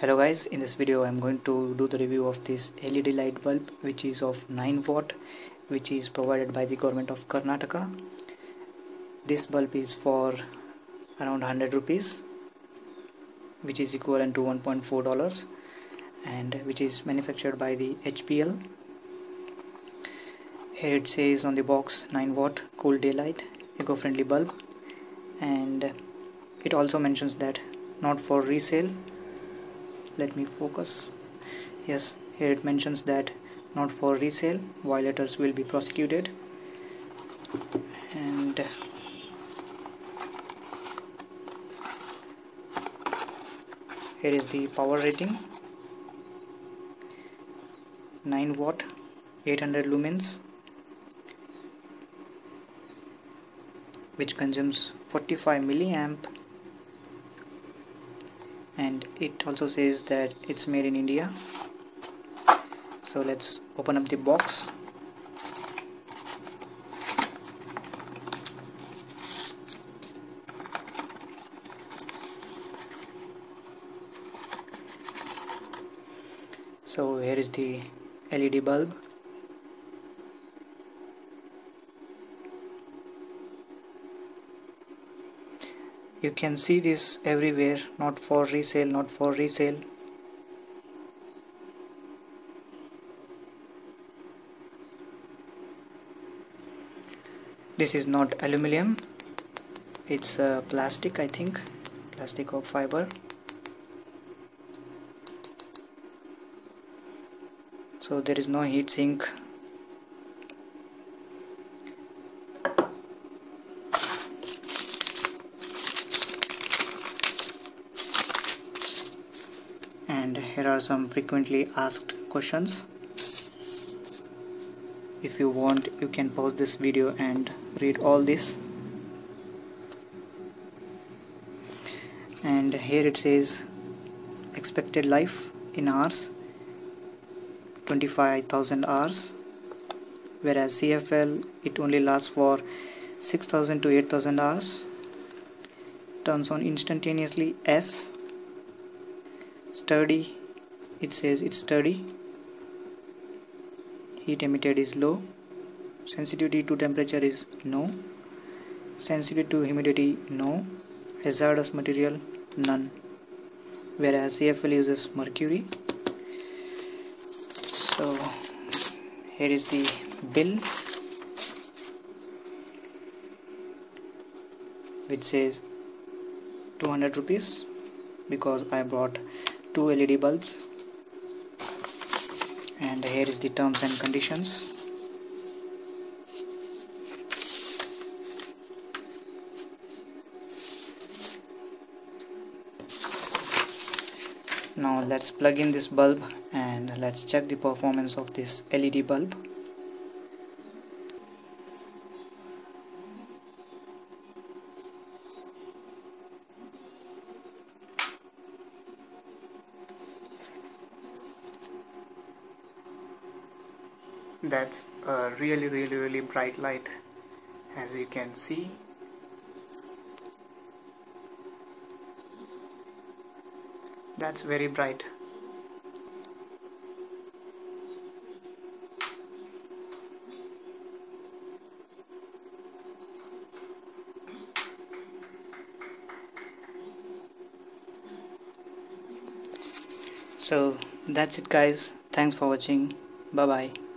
hello guys in this video i'm going to do the review of this led light bulb which is of 9 watt which is provided by the government of karnataka. This bulb is for around 100 rupees which is equivalent to 1.4 dollars and which is manufactured by the hpl here it says on the box 9 watt cool daylight eco-friendly bulb and it also mentions that not for resale let me focus. Yes here it mentions that not for resale violators will be prosecuted. And here is the power rating. 9 watt 800 lumens which consumes 45 milliamp and it also says that it's made in India. So let's open up the box. So here is the LED bulb you can see this everywhere not for resale not for resale. This is not aluminum. It's uh, plastic I think. Plastic or fiber. So there is no heat sink and here are some frequently asked questions. If you want you can pause this video and read all this. And here it says expected life in hours 25,000 hours. Whereas CFL it only lasts for 6,000 to 8,000 hours. Turns on instantaneously S sturdy. It says it's sturdy. Heat emitted is low. Sensitivity to temperature is no. Sensitivity to humidity no. Hazardous material none. Whereas CFL uses mercury. So here is the bill which says 200 rupees because I bought two LED bulbs. And here is the terms and conditions. Now let's plug in this bulb and let's check the performance of this LED bulb that's a really really really bright light as you can see. That's very bright. So that's it guys. Thanks for watching. Bye bye